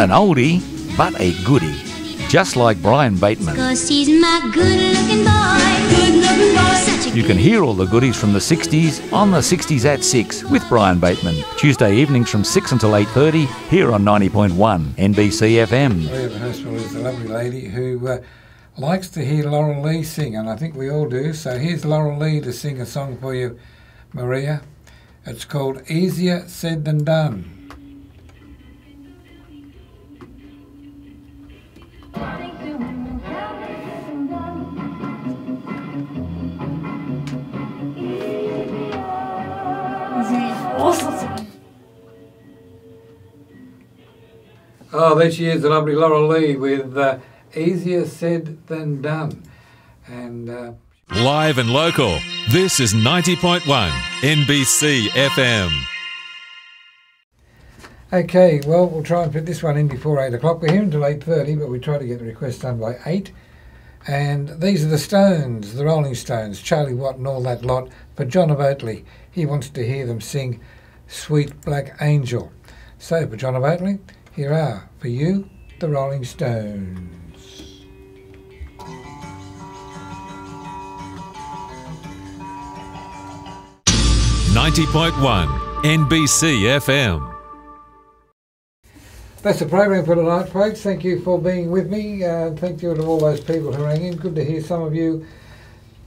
An oldie, but a goodie. Just like Brian Bateman. Cause he's my good looking boy. Good looking boy. Such a You can hear all the goodies from the 60s on the 60s at 6 with Brian Bateman. Tuesday evenings from 6 until 8.30 here on 90.1 NBC FM. Maria Van Hurstville is the lovely lady who uh, likes to hear Laurel Lee sing, and I think we all do. So here's Laurel Lee to sing a song for you, Maria. It's called Easier Said Than Done. Oh, there she is, the lovely Laurel Lee with uh, Easier Said Than Done. And uh, Live and local. This is 90.1 NBC FM. Okay, well, we'll try and fit this one in before 8 o'clock. We're here until 8.30, but we try to get the request done by 8. And these are the Stones, the Rolling Stones, Charlie Watt and all that lot. For John of Oatley, he wants to hear them sing Sweet Black Angel. So, for John of Oatley, here are, for you, the Rolling Stones. 90.1 NBC FM. That's the program for tonight, folks. Thank you for being with me. Uh, thank you to all those people who rang in. Good to hear some of you.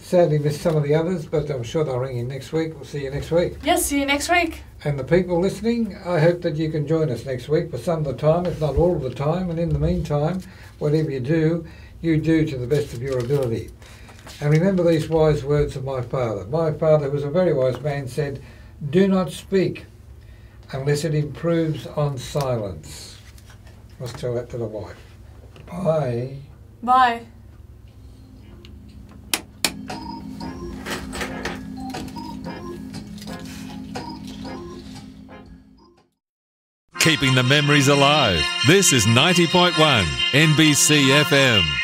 Sadly missed some of the others, but I'm sure they'll ring in next week. We'll see you next week. Yes, see you next week. And the people listening, I hope that you can join us next week for some of the time, if not all of the time. And in the meantime, whatever you do, you do to the best of your ability. And remember these wise words of my father. My father, who was a very wise man, said, Do not speak unless it improves on silence. Must tell that to the wife. Bye. Bye. Keeping the memories alive. This is 90.1 NBC FM.